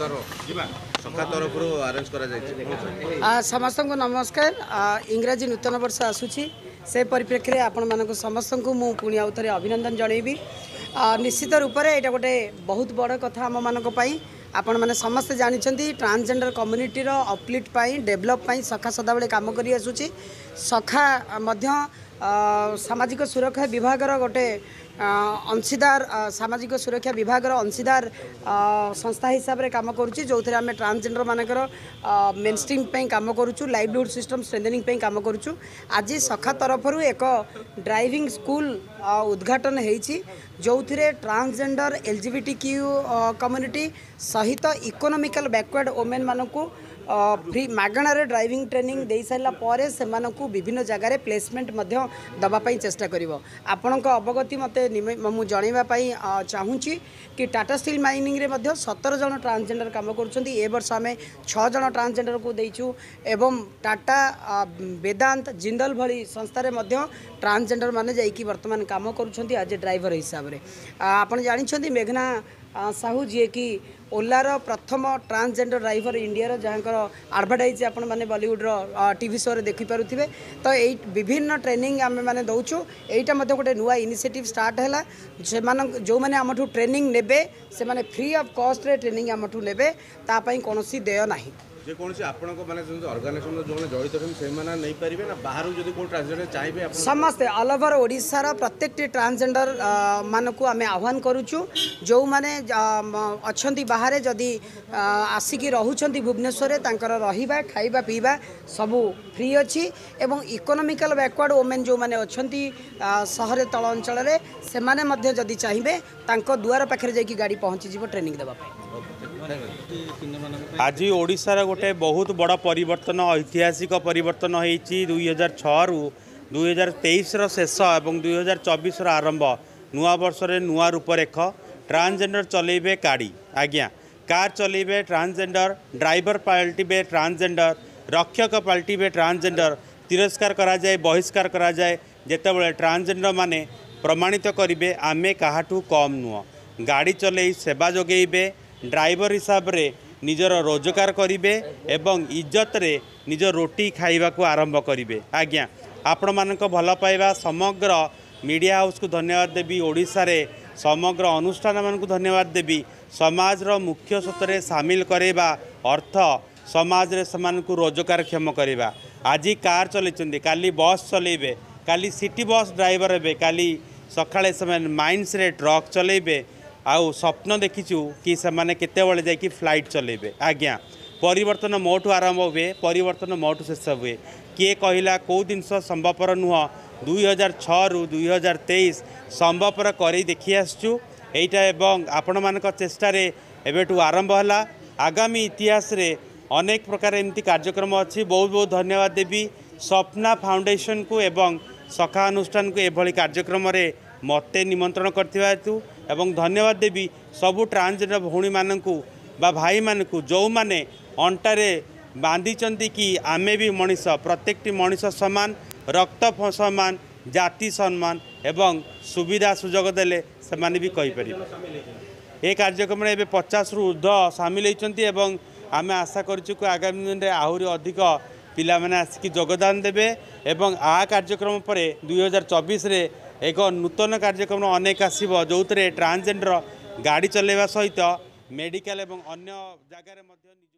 ସମସ୍ତଙ୍କୁ ନମସ୍କାର ଇଂରାଜୀ ନୂତନ ବର୍ଷ ଆସୁଛି ସେ ପରିପ୍ରେକ୍ଷୀରେ ଆପଣମାନଙ୍କୁ ସମସ୍ତଙ୍କୁ ମୁଁ ପୁଣି ଆଉ ଥରେ ଅଭିନନ୍ଦନ ଜଣାଇବି ନିଶ୍ଚିତ ରୂପରେ ଏଇଟା ଗୋଟେ ବହୁତ ବଡ଼ କଥା ଆମମାନଙ୍କ ପାଇଁ ଆପଣମାନେ ସମସ୍ତେ ଜାଣିଛନ୍ତି ଟ୍ରାନ୍ସଜେଣ୍ଡର କମ୍ୟୁନିଟିର ଅପ୍ଲିଟ୍ ପାଇଁ ଡେଭଲପ୍ ପାଇଁ ସଖା ସଦାବେଳେ କାମ କରିଆସୁଛି ସଖା ମଧ୍ୟ ସାମାଜିକ ସୁରକ୍ଷା ବିଭାଗର ଗୋଟେ ଅଂଶୀଦାର ସାମାଜିକ ସୁରକ୍ଷା ବିଭାଗର ଅଂଶୀଦାର ସଂସ୍ଥା ହିସାବରେ କାମ କରୁଛି ଯେଉଁଥିରେ ଆମେ ଟ୍ରାନ୍ସଜେଣ୍ଡରମାନଙ୍କର ମେନ୍ଷ୍ଟ୍ରିମ୍ ପାଇଁ କାମ କରୁଛୁ ଲାଇଭଲିହୁଡ଼ ସିଷ୍ଟମ୍ ଷ୍ଟ୍ରେଣ୍ଡେନିଂ ପାଇଁ କାମ କରୁଛୁ ଆଜି ସଖା ତରଫରୁ ଏକ ଡ୍ରାଇଭିଂ ସ୍କୁଲ ଉଦ୍ଘାଟନ ହୋଇଛି ଯେଉଁଥିରେ transgender L G B T Q community ସହିତ ଇକୋନୋମିକାଲ୍ ବ୍ୟାକୱାର୍ଡ଼ ଓମେନ୍ମାନଙ୍କୁ ফ্রি মাগণার ড্রাইভিং ট্রেনিং ଦେଇସାରିଲା ପରେ ସେମାନଙ୍କୁ ବିଭିନ୍ନ ଜାଗାରେ ପ୍ଲେସମେଣ୍ଟ ମଧ୍ୟ ଦେବା ପାଇଁ ଚେଷ୍ଟା କରିବ ଆପଣଙ୍କ ଅବଗତି ମୋତେ ମୁଁ ଜଣାଇବା ପାଇଁ ଚାହୁଁଛି କି ଟାଟା ଷ୍ଟିଲ୍ ମାଇନିଂରେ ମଧ୍ୟ ସତର ଜଣ ଟ୍ରାନ୍ସଜେଣ୍ଡର କାମ କରୁଛନ୍ତି ଏ ବର୍ଷ ଆମେ ଛଅ ଜଣ ଟ୍ରାନ୍ସଜେଣ୍ଡରକୁ ଦେଇଛୁ ଏବଂ ଟାଟା ବେଦାନ୍ତ ଜିନ୍ଦଲ ଭଳି ସଂସ୍ଥାରେ ମଧ୍ୟ ଟ୍ରାନ୍ସଜେଣ୍ଡରମାନେ ଯାଇକି ବର୍ତ୍ତମାନ କାମ କରୁଛନ୍ତି ଆଜି ଡ୍ରାଇଭର ହିସାବରେ ଆପଣ ଜାଣିଛନ୍ତି ମେଘନା ସାହୁ ଯିଏକି ଓଲାର ପ୍ରଥମ ଟ୍ରାନ୍ସଜେଣ୍ଡର ଡ୍ରାଇଭର ଇଣ୍ଡିଆର ଯାହାଙ୍କର ଆଡ଼ଭର୍ଟାଇଜ୍ ଆପଣମାନେ ବଲିଉଡ଼ର ଟିଭି ଶୋରେ ଦେଖିପାରୁଥିବେ ତ ଏଇ ବିଭିନ୍ନ ଟ୍ରେନିଂ ଆମେମାନେ ଦେଉଛୁ ଏଇଟା ମଧ୍ୟ ଗୋଟେ ନୂଆ ଇନିସିଏଟିଭ୍ ଷ୍ଟାର୍ଟ ହେଲା ସେମାନଙ୍କ ଯେଉଁମାନେ ଆମଠୁ ଟ୍ରେନିଂ ନେବେ ସେମାନେ ଫ୍ରି ଅଫ୍ କଷ୍ଟରେ ଟ୍ରେନିଂ ଆମଠୁ ନେବେ ତା ପାଇଁ କୌଣସି ଦେୟ ନାହିଁ যেকোনসি আপনার মানে যে অর্গানাইজেসন যে জড়িত অনেক সেমানে নেই পারিবে না বাহার যদি কোন ট্রান্সজেন্ডর চাইবে সমস্তে অল ওভার ওড়িশার প্রত্যেকটি ট্রান্সজেন্ডর মানুষ আমি আহ্বান করুছু যে অনেক বাহারে যদি আসিকি রুচান ভুবনেশ্বরে তাঁর রহবা খাইবা পিবা সবু ফ্রি অছি এবং ইকোনোমিকাল ব্যাকওয়ার্ড ওমেন যে অনেক সহরে তল অঞ্চলের সেমানে যদি চাইবে তাঁর দুয়ার পাখে যাই গাড়ি পৌঁছিযোগ ট্রেনিং দেওয়া আজি ଓଡ଼ିଶାର ଗୋଟେ ବହୁତ ବଡ଼ ପରିବର୍ତ୍ତନ ଐତିହାସିକ ପରିବର୍ତ୍ତନ ହୋଇଛି ଦୁଇ ହଜାର ଛଅରୁ ଦୁଇ ହଜାର ତେଇଶର ଶେଷ ଏବଂ ଦୁଇ ହଜାର ଚବିଶର ଆରମ୍ଭ ନୂଆ ବର୍ଷରେ ନୂଆ ରୂପରେଖ ଟ୍ରାନ୍ସଜେଣ୍ଡର ଚଲେଇବେ ଗାଡ଼ି ଆଜ୍ଞା କାର୍ ଚଲେଇବେ ଟ୍ରାନ୍ସଜେଣ୍ଡର ଡ୍ରାଇଭର ପାଲଟିବେ ଟ୍ରାନ୍ସଜେଣ୍ଡର ରକ୍ଷକ ପାଲଟିବେ ଟ୍ରାନ୍ସଜେଣ୍ଡର ତିରସ୍କାର କରାଯାଏ ବହିଷ୍କାର କରାଯାଏ ଯେତେବେଳେ ଟ୍ରାନ୍ସଜେଣ୍ଡର ମାନେ ପ୍ରମାଣିତ କରିବେ ଆମେ କାହାଠୁ କମ୍ ନୁହଁ ଗାଡ଼ି ଚଲେଇ ସେବା ଯୋଗେଇବେ ଡ୍ରାଇଭର ହିସାବରେ ନିଜର ରୋଜଗାର କରିବେ ଏବଂ ଇଜ୍ଜତରେ ନିଜ ରୋଟି ଖାଇବାକୁ ଆରମ୍ଭ କରିବେ ଆଜ୍ଞା ଆପଣମାନଙ୍କ ଭଲ ପାଇବା ସମଗ୍ର ମିଡ଼ିଆ ହାଉସ୍କୁ ଧନ୍ୟବାଦ ଦେବି ଓଡ଼ିଶାରେ ସମଗ୍ର ଅନୁଷ୍ଠାନମାନଙ୍କୁ ଧନ୍ୟବାଦ ଦେବି ସମାଜର ମୁଖ୍ୟ ସ୍ରୋତରେ ସାମିଲ କରାଇବା ଅର୍ଥ ସମାଜରେ ସେମାନଙ୍କୁ ରୋଜଗାରକ୍ଷମ କରିବା ଆଜି କାର୍ ଚଲାଇଛନ୍ତି କାଲି ବସ୍ ଚଲାଇବେ କାଲି ସିଟି ବସ୍ ଡ୍ରାଇଭର ହେବେ କାଲି ସକାଳେ ସେମାନେ ମାଇନ୍ସରେ ଟ୍ରକ୍ ଚଲାଇବେ ଆଉ ସ୍ୱପ୍ନ ଦେଖିଛୁ କି ସେମାନେ କେତେବେଳେ ଯାଇକି ଫ୍ଲାଇଟ୍ ଚଲେଇବେ ଆଜ୍ଞା ପରିବର୍ତ୍ତନ ମୋଠୁ ଆରମ୍ଭ ହୁଏ ପରିବର୍ତ୍ତନ ମୋଠୁ ଶେଷ ହୁଏ କିଏ କହିଲା କେଉଁ ଜିନିଷ ସମ୍ଭବପର ନୁହଁ ଦୁଇ ହଜାର ଛଅରୁ ଦୁଇ ହଜାର ତେଇଶ ସମ୍ଭବପର କରି ଦେଖି ଆସିଛୁ ଏଇଟା ଏବଂ ଆପଣମାନଙ୍କ ଚେଷ୍ଟାରେ ଏବେଠୁ ଆରମ୍ଭ ହେଲା ଆଗାମୀ ଇତିହାସରେ ଅନେକ ପ୍ରକାର ଏମିତି କାର୍ଯ୍ୟକ୍ରମ ଅଛି ବହୁତ ବହୁତ ଧନ୍ୟବାଦ ଦେବି ସ୍ୱପ୍ନା ଫାଉଣ୍ଡେସନକୁ ଏବଂ ସଖା ଅନୁଷ୍ଠାନକୁ ଏଭଳି କାର୍ଯ୍ୟକ୍ରମରେ ମୋତେ ନିମନ୍ତ୍ରଣ କରିଥିବା ହେତୁ এবং ধন্যবাদ দেবি সবু ট্রান্সজেন্ডর ভৌণী ভৌণীমানঙ্কু বা ভাই মানুষ যে অন্টারে বাঁধিছেন কি আমি বি মানুষ প্রত্যেকটি মানুষ সমান রক্ত সমান জাতি সম্মান এবং সুবিধা সুযোগ দেলে সে বি এ কার্যক্রমে এবে রু ঊর্ধ্ব সামিল হয়েছেন এবং আমি আশা করছু আগামী দিনে আহরি অধিক ପିଲାମାନେ আসি যোগদান দেবে এবং আ কার্যক্রম পরে দুই হাজার চব্বিশে ଏକ ନୂତନ କାର୍ଯ୍ୟକ୍ରମ ଅନେକ ଆସିବ ଯେଉଁଥିରେ ଟ୍ରାନ୍ସଜେଣ୍ଡର ଗାଡ଼ି ଚଲାଇବା ସହିତ ମେଡ଼ିକାଲ ଏବଂ ଅନ୍ୟ ଜାଗାରେ ମଧ୍ୟ